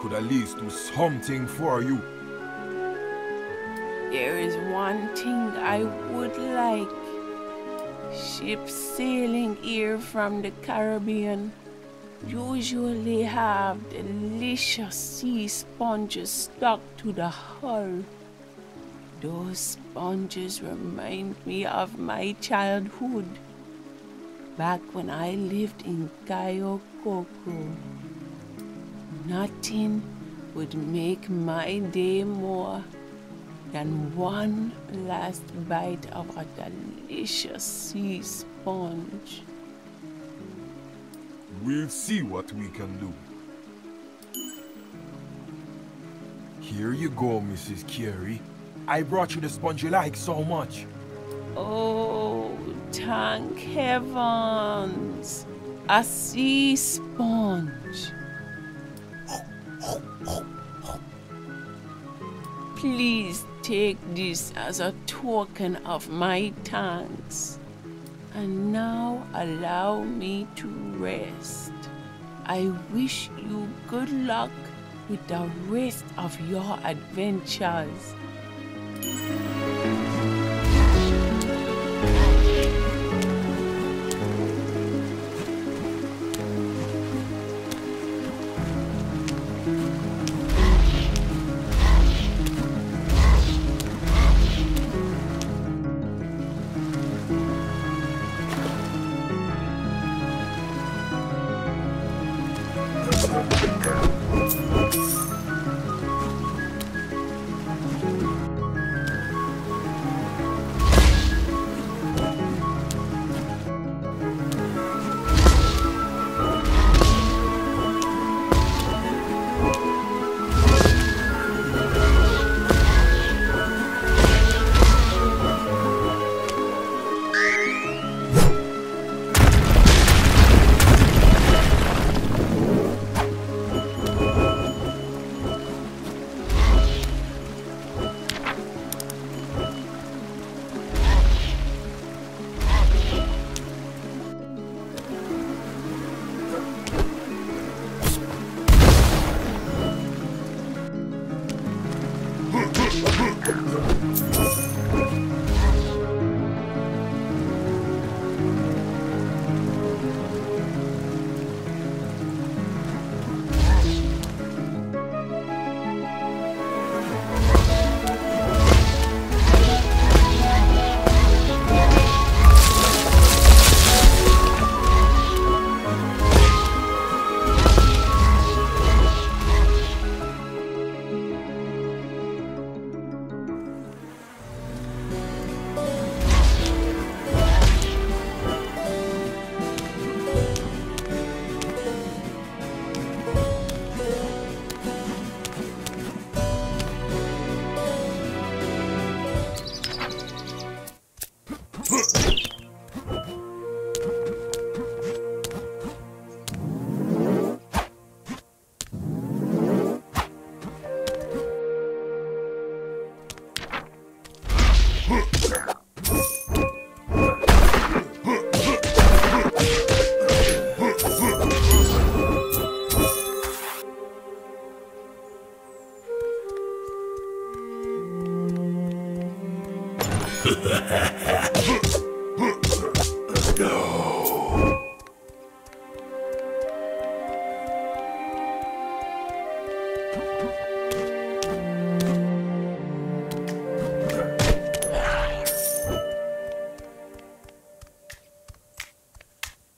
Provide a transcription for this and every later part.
could at least do something for you. There is one thing I would like. Ships sailing here from the Caribbean usually have delicious sea sponges stuck to the hull. Those sponges remind me of my childhood, back when I lived in Cayo Coco. Nothing would make my day more than one last bite of a delicious sea sponge. We'll see what we can do. Here you go, Mrs. Carey. I brought you the sponge you like so much. Oh, thank heavens! A sea sponge. Please take this as a token of my thanks. And now allow me to rest. I wish you good luck with the rest of your adventures. Ha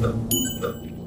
何?